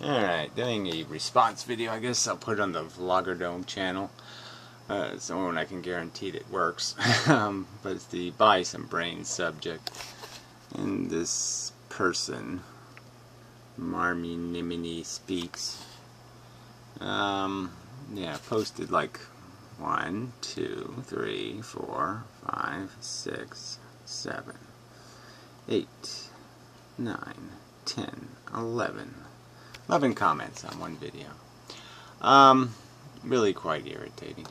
Alright, doing a response video, I guess I'll put it on the Vlogger channel. Uh, it's the only one I can guarantee that it works. um, but it's the buy some brains subject. And this person, Marmy Nimini Speaks, um, yeah, posted like one, two, three, four, five, six, seven, eight, nine, ten, eleven. 11 comments on one video. Um, really quite irritating.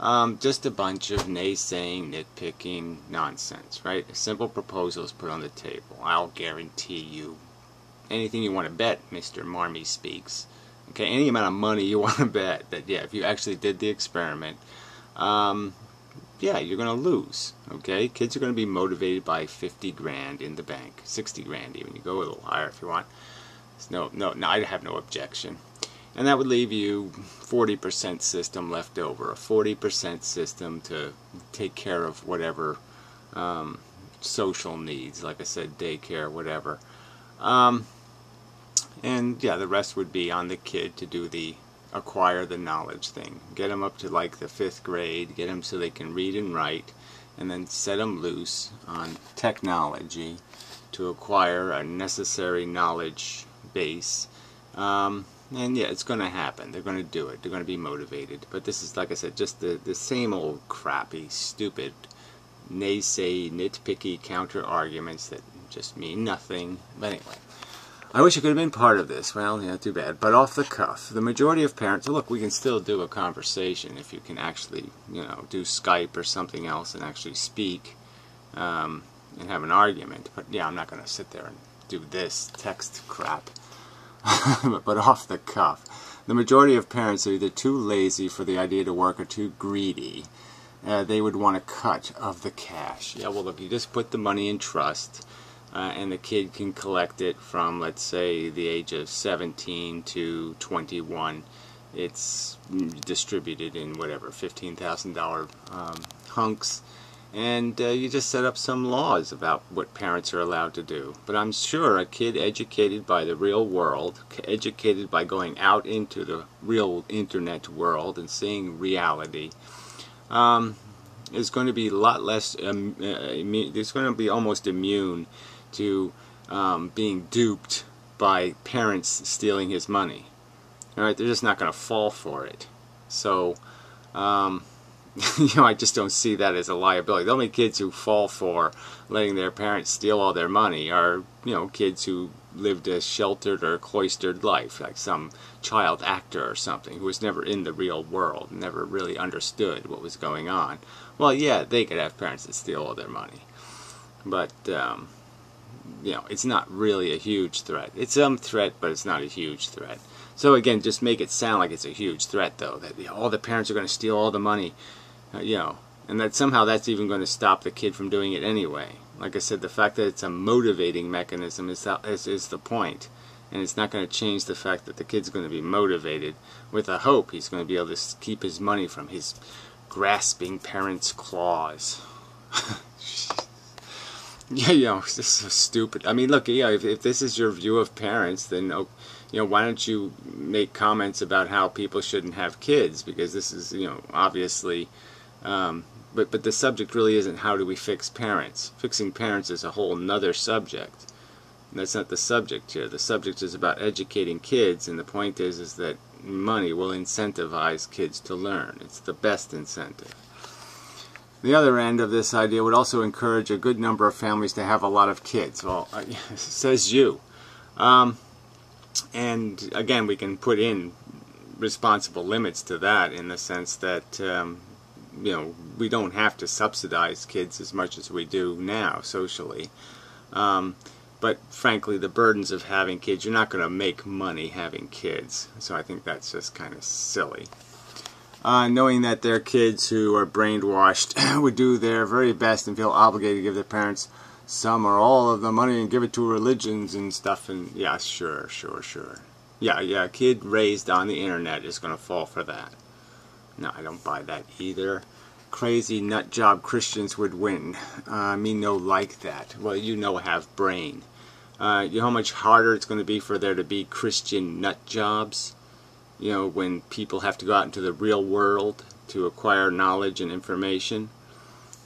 Um, just a bunch of naysaying, nitpicking nonsense, right? A simple proposal is put on the table. I'll guarantee you anything you want to bet, Mr. Marmy speaks. Okay, any amount of money you want to bet that, yeah, if you actually did the experiment, um, yeah, you're going to lose. Okay, kids are going to be motivated by 50 grand in the bank, 60 grand even. You go a little higher if you want. No, no, no, I have no objection. And that would leave you 40% system left over, a 40% system to take care of whatever um, social needs, like I said, daycare, whatever. Um, and yeah, the rest would be on the kid to do the acquire the knowledge thing. Get them up to like the fifth grade, get them so they can read and write, and then set them loose on technology to acquire a necessary knowledge base. Um, and yeah, it's going to happen. They're going to do it. They're going to be motivated. But this is, like I said, just the, the same old crappy, stupid, naysay, nitpicky counter arguments that just mean nothing. But anyway, I wish I could have been part of this. Well, yeah, too bad. But off the cuff, the majority of parents, look, we can still do a conversation if you can actually, you know, do Skype or something else and actually speak um, and have an argument. But yeah, I'm not going to sit there and do this text crap. but off the cuff. The majority of parents are either too lazy for the idea to work or too greedy. Uh, they would want a cut of the cash. Yeah, well, look, you just put the money in trust, uh, and the kid can collect it from, let's say, the age of 17 to 21. It's distributed in whatever, $15,000 um, hunks and uh, you just set up some laws about what parents are allowed to do. But I'm sure a kid educated by the real world, educated by going out into the real internet world and seeing reality, um, is going to be a lot less, um, uh, going to be almost immune to um, being duped by parents stealing his money. All right, they're just not going to fall for it. So, um, you know, I just don't see that as a liability. The only kids who fall for letting their parents steal all their money are, you know, kids who lived a sheltered or cloistered life, like some child actor or something who was never in the real world, never really understood what was going on. Well, yeah, they could have parents that steal all their money. But, um, you know, it's not really a huge threat. It's some threat, but it's not a huge threat. So again, just make it sound like it's a huge threat, though, that all the parents are going to steal all the money uh, you know, and that somehow that's even going to stop the kid from doing it anyway. Like I said, the fact that it's a motivating mechanism is, is, is the point. And it's not going to change the fact that the kid's going to be motivated with a hope he's going to be able to keep his money from his grasping parents' claws. yeah, you know, this is so stupid. I mean, look, yeah, if, if this is your view of parents, then, oh, you know, why don't you make comments about how people shouldn't have kids? Because this is, you know, obviously um, but, but the subject really isn't how do we fix parents. Fixing parents is a whole nother subject. And that's not the subject here. The subject is about educating kids, and the point is, is that money will incentivize kids to learn. It's the best incentive. The other end of this idea would also encourage a good number of families to have a lot of kids. Well, says you. Um, and again, we can put in responsible limits to that in the sense that um, you know, we don't have to subsidize kids as much as we do now socially. Um, but frankly, the burdens of having kids, you're not going to make money having kids. So I think that's just kind of silly. Uh, knowing that their kids who are brainwashed would do their very best and feel obligated to give their parents some or all of the money and give it to religions and stuff. And yeah, sure, sure, sure. Yeah, yeah, a kid raised on the internet is going to fall for that. No, I don't buy that either. Crazy nut job Christians would win. Uh, me no like that. Well, you know have brain. Uh, you know how much harder it's going to be for there to be Christian nut jobs? You know, when people have to go out into the real world to acquire knowledge and information.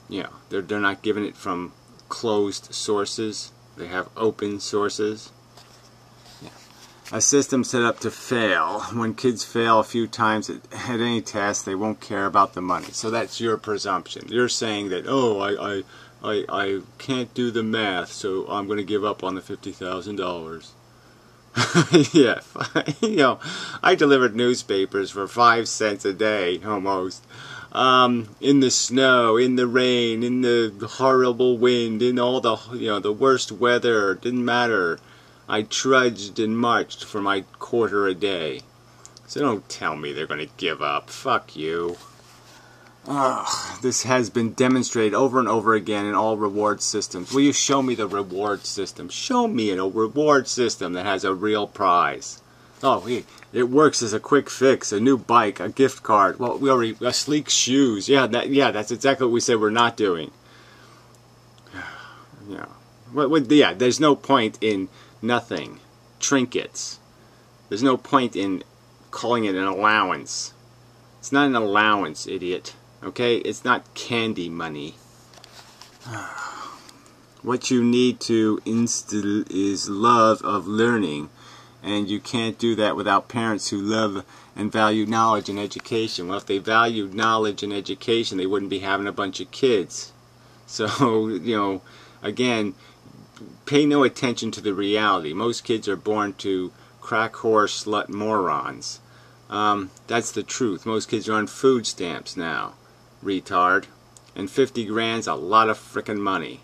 You know, they're, they're not giving it from closed sources. They have open sources. A system set up to fail. When kids fail a few times at, at any test, they won't care about the money. So that's your presumption. You're saying that, oh, I, I I, I can't do the math, so I'm going to give up on the $50,000. yeah, you know, I delivered newspapers for five cents a day, almost. Um, in the snow, in the rain, in the horrible wind, in all the, you know, the worst weather, didn't matter. I trudged and marched for my quarter a day. So don't tell me they're going to give up. Fuck you. Ugh, this has been demonstrated over and over again in all reward systems. Will you show me the reward system? Show me a reward system that has a real prize. Oh, it works as a quick fix, a new bike, a gift card. Well, we already a sleek shoes. Yeah, that yeah, that's exactly what we said we're not doing. Yeah, what, yeah. There's no point in nothing, trinkets. There's no point in calling it an allowance. It's not an allowance, idiot. Okay, it's not candy money. What you need to instill is love of learning, and you can't do that without parents who love and value knowledge and education. Well, if they valued knowledge and education, they wouldn't be having a bunch of kids. So, you know, again, pay no attention to the reality. Most kids are born to crack whore slut morons. Um, that's the truth. Most kids are on food stamps now retard. And 50 grand's a lot of frickin' money.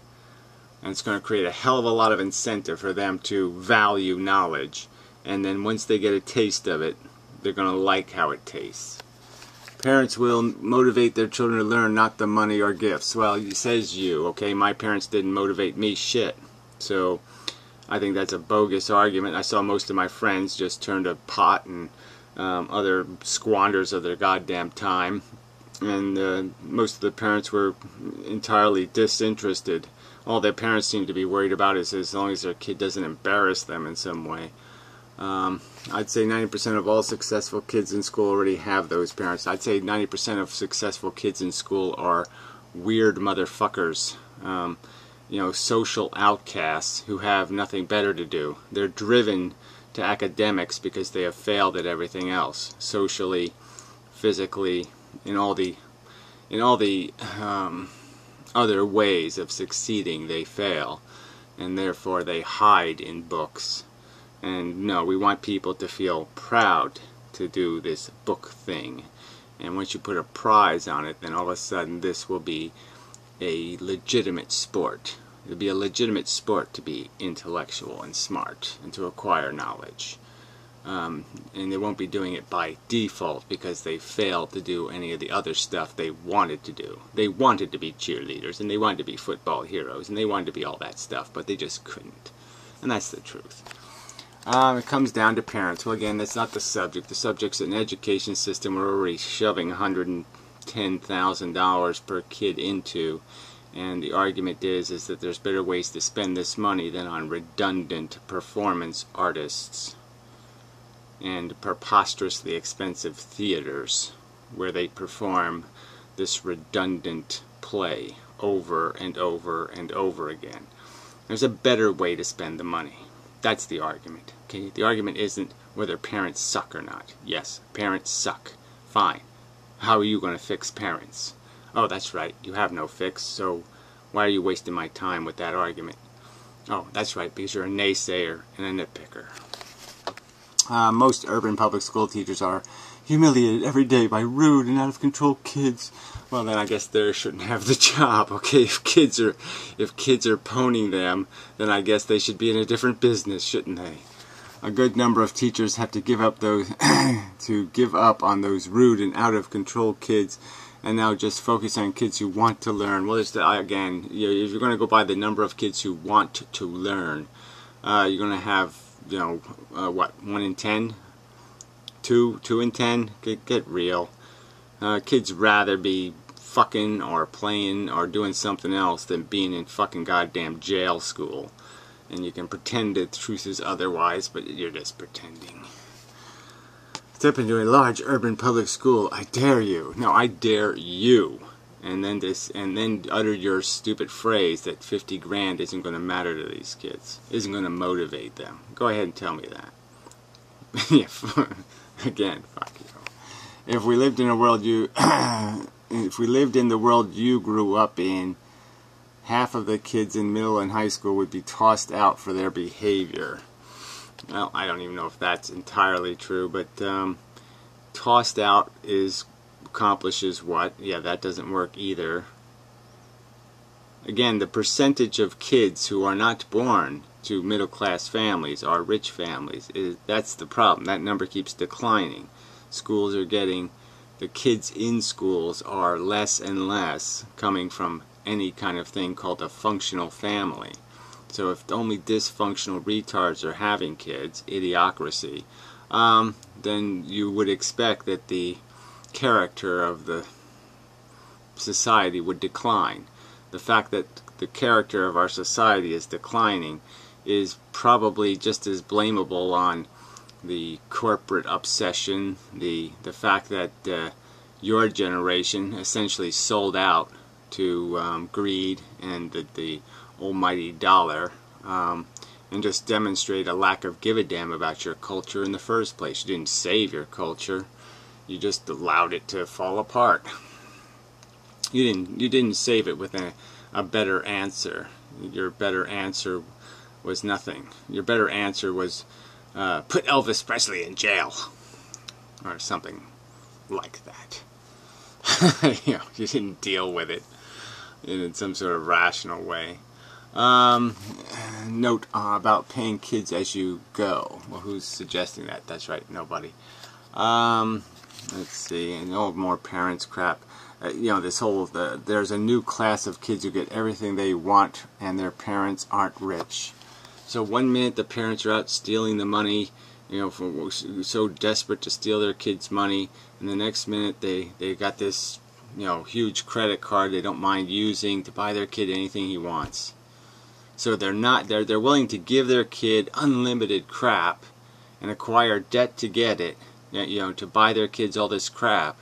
And it's going to create a hell of a lot of incentive for them to value knowledge. And then once they get a taste of it, they're going to like how it tastes. Parents will motivate their children to learn, not the money or gifts. Well, says you, okay? My parents didn't motivate me shit. So I think that's a bogus argument. I saw most of my friends just turn to pot and um, other squanders of their goddamn time and uh, most of the parents were entirely disinterested. All their parents seem to be worried about is as long as their kid doesn't embarrass them in some way. Um, I'd say 90% of all successful kids in school already have those parents. I'd say 90% of successful kids in school are weird motherfuckers. Um, you know, social outcasts who have nothing better to do. They're driven to academics because they have failed at everything else, socially, physically, in all the in all the um, other ways of succeeding they fail. And therefore they hide in books. And no we want people to feel proud to do this book thing. And once you put a prize on it then all of a sudden this will be a legitimate sport it'll be a legitimate sport to be intellectual and smart and to acquire knowledge um, and they won't be doing it by default because they failed to do any of the other stuff they wanted to do. They wanted to be cheerleaders and they wanted to be football heroes and they wanted to be all that stuff, but they just couldn't. And that's the truth. Um, it comes down to parents. Well, again, that's not the subject. The subject's an education system we're already shoving $110,000 per kid into. And the argument is, is that there's better ways to spend this money than on redundant performance artists and preposterously expensive theaters where they perform this redundant play over and over and over again. There's a better way to spend the money. That's the argument. Okay? The argument isn't whether parents suck or not. Yes, parents suck. Fine. How are you going to fix parents? Oh, that's right. You have no fix, so why are you wasting my time with that argument? Oh, that's right, because you're a naysayer and a nitpicker. Uh, most urban public school teachers are humiliated every day by rude and out of control kids. Well, then I guess they shouldn't have the job. Okay, if kids are if kids are ponying them, then I guess they should be in a different business, shouldn't they? A good number of teachers have to give up those to give up on those rude and out of control kids and now just focus on kids who want to learn. Well, it's the, again, if you're going to go by the number of kids who want to learn, uh, you're going to have you know, uh, what, 1 in 10? 2, 2 in 10? Get, get real. Uh, kids rather be fucking or playing or doing something else than being in fucking goddamn jail school. and you can pretend the truth is otherwise, but you're just pretending. Step into a large urban public school. I dare you. No, I dare you. And then this, and then utter your stupid phrase that 50 grand isn't going to matter to these kids, isn't going to motivate them. Go ahead and tell me that. yeah, again, fuck you. If we lived in a world you, if we lived in the world you grew up in, half of the kids in middle and high school would be tossed out for their behavior. Well, I don't even know if that's entirely true, but um, tossed out is accomplishes what? Yeah, that doesn't work either. Again, the percentage of kids who are not born to middle class families or rich families is that's the problem. That number keeps declining. Schools are getting the kids in schools are less and less coming from any kind of thing called a functional family. So if only dysfunctional retards are having kids, idiocracy, um, then you would expect that the character of the society would decline. The fact that the character of our society is declining is probably just as blamable on the corporate obsession, the the fact that uh, your generation essentially sold out to um, greed and the, the, almighty dollar um, and just demonstrate a lack of give a damn about your culture in the first place. You didn't save your culture. You just allowed it to fall apart. You didn't you didn't save it with a, a better answer. Your better answer was nothing. Your better answer was uh, put Elvis Presley in jail or something like that. you know, you didn't deal with it in some sort of rational way. Um, note uh, about paying kids as you go. Well, who's suggesting that? That's right, nobody. Um, let's see, and no more parents crap. Uh, you know, this whole, the, there's a new class of kids who get everything they want and their parents aren't rich. So one minute the parents are out stealing the money, you know, for, so desperate to steal their kids' money, and the next minute they, they got this you know, huge credit card they don't mind using to buy their kid anything he wants. So they're not they're they're willing to give their kid unlimited crap and acquire debt to get it, you know, to buy their kids all this crap.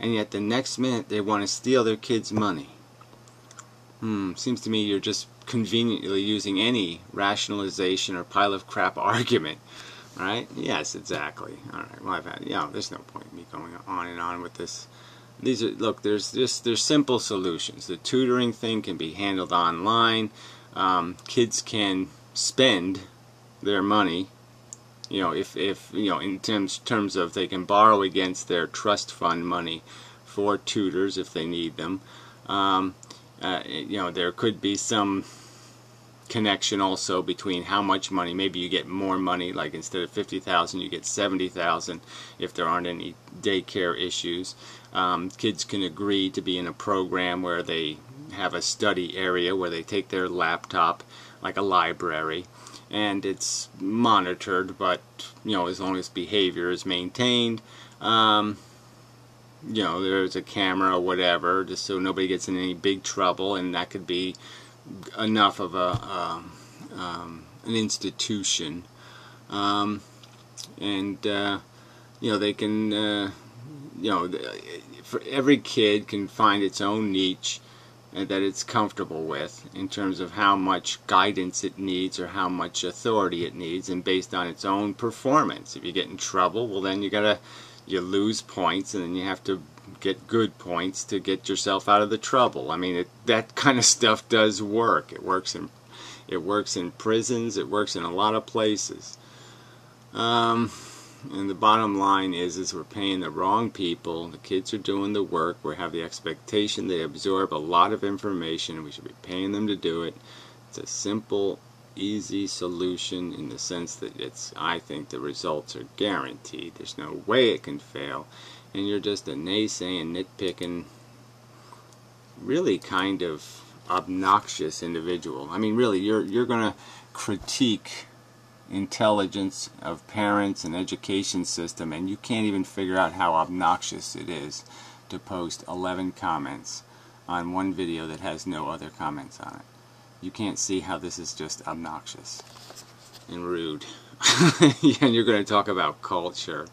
And yet the next minute they want to steal their kids' money. Hmm, seems to me you're just conveniently using any rationalization or pile of crap argument. Right? Yes, exactly. Alright, well I've had, you know, there's no point in me going on and on with this these are look there's just there's simple solutions the tutoring thing can be handled online um, kids can spend their money you know if, if you know in terms terms of they can borrow against their trust fund money for tutors if they need them. Um, uh, you know there could be some connection also between how much money maybe you get more money like instead of 50,000 you get 70,000 if there aren't any daycare issues. Um, kids can agree to be in a program where they have a study area where they take their laptop like a library and it's monitored but you know as long as behavior is maintained um, you know there's a camera or whatever just so nobody gets in any big trouble and that could be enough of a um, um, an institution, um, and uh, you know they can uh, you know for every kid can find its own niche that it's comfortable with in terms of how much guidance it needs or how much authority it needs and based on its own performance if you get in trouble well then you gotta you lose points and then you have to get good points to get yourself out of the trouble. I mean, it, that kind of stuff does work. It works in it works in prisons. It works in a lot of places. Um, and the bottom line is, is we're paying the wrong people. The kids are doing the work. We have the expectation they absorb a lot of information. We should be paying them to do it. It's a simple, easy solution in the sense that it's. I think the results are guaranteed. There's no way it can fail and you're just a naysaying, nitpicking, really kind of obnoxious individual. I mean, really, you're you're going to critique intelligence of parents and education system, and you can't even figure out how obnoxious it is to post 11 comments on one video that has no other comments on it. you can't see how this is just obnoxious and rude. and you're going to talk about culture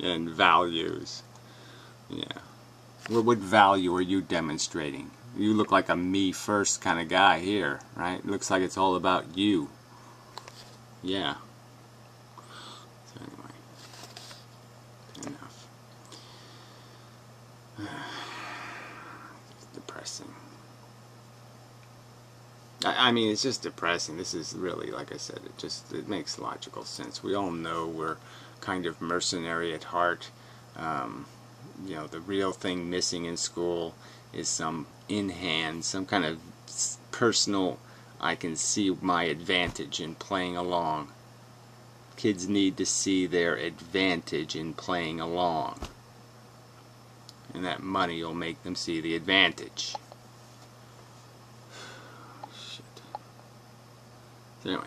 and values. Yeah. What, value are you demonstrating? You look like a me first kind of guy here, right? It looks like it's all about you. Yeah. So anyway, enough. It's depressing. I, I mean, it's just depressing. This is really, like I said, it just it makes logical sense. We all know we're kind of mercenary at heart. Um, you know, the real thing missing in school is some in hand, some kind of personal. I can see my advantage in playing along. Kids need to see their advantage in playing along. And that money will make them see the advantage. Shit. So anyway.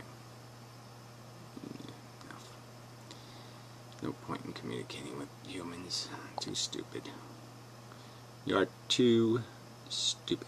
No point in communicating with humans. Too stupid. You are too stupid.